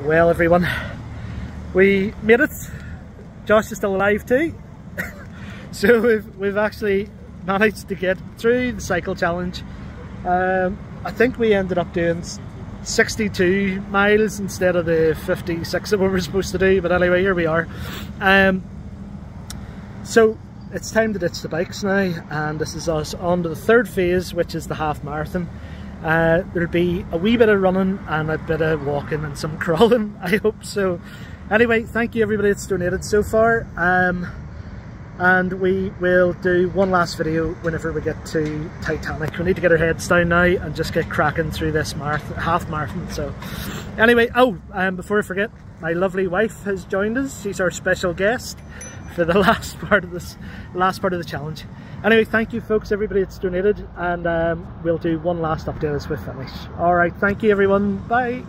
Well everyone, we made it. Josh is still alive too. so we've, we've actually managed to get through the cycle challenge. Um, I think we ended up doing 62 miles instead of the 56 that we were supposed to do, but anyway, here we are. Um, so it's time to ditch the bikes now, and this is us on to the third phase, which is the half marathon. Uh, there'll be a wee bit of running and a bit of walking and some crawling, I hope so. Anyway, thank you everybody that's donated so far. Um, and we will do one last video whenever we get to Titanic. We need to get our heads down now and just get cracking through this half marathon. So anyway, oh, um, before I forget, my lovely wife has joined us. She's our special guest for the last part of this, last part of the challenge. Anyway, thank you folks, everybody that's donated, and um, we'll do one last update as we finish. All right, thank you everyone, bye.